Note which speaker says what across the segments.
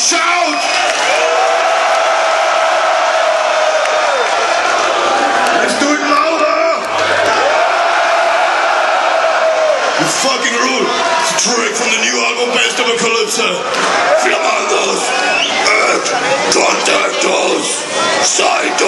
Speaker 1: shout! Let's do it louder! You fucking rude! It's a track from the new album Pestapokalypse. Flamandos! And contact us! Side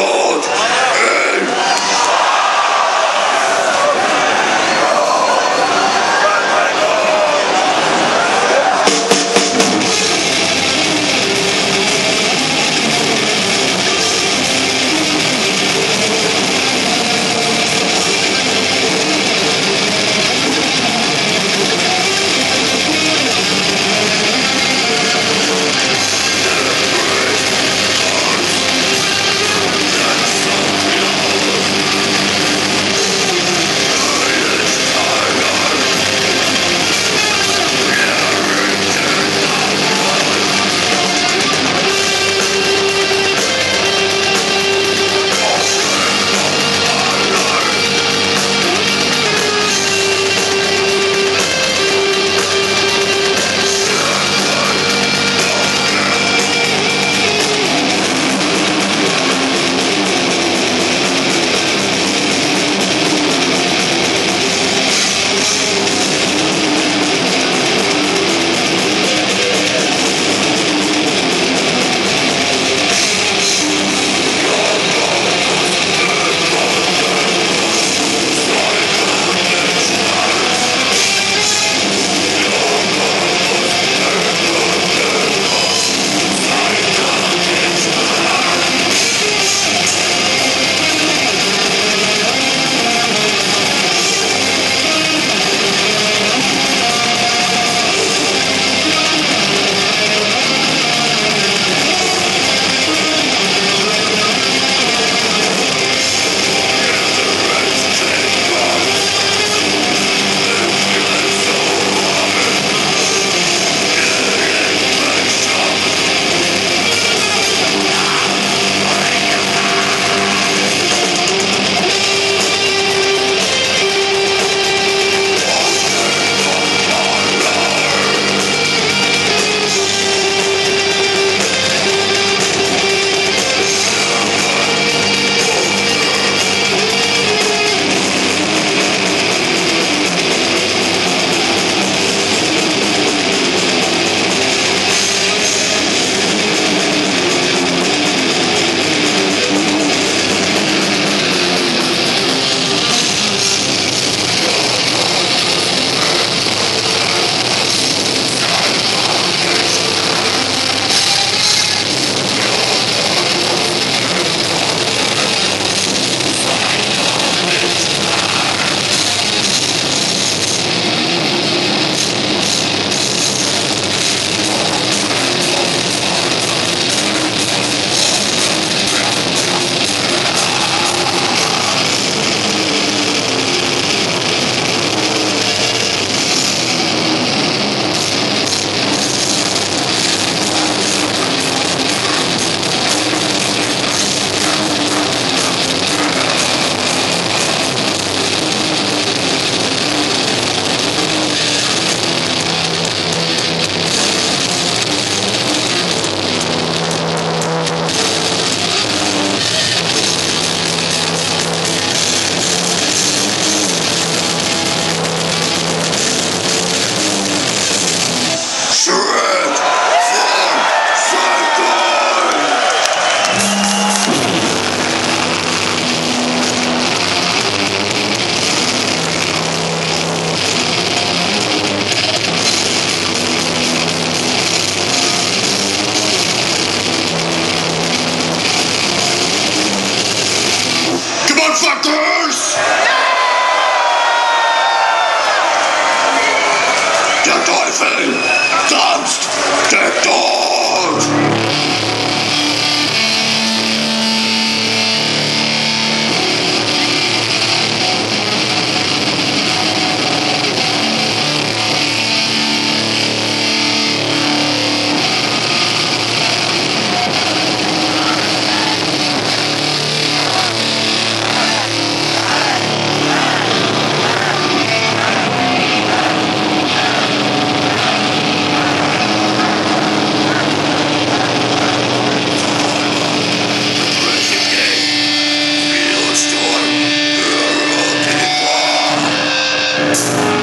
Speaker 1: Podcast.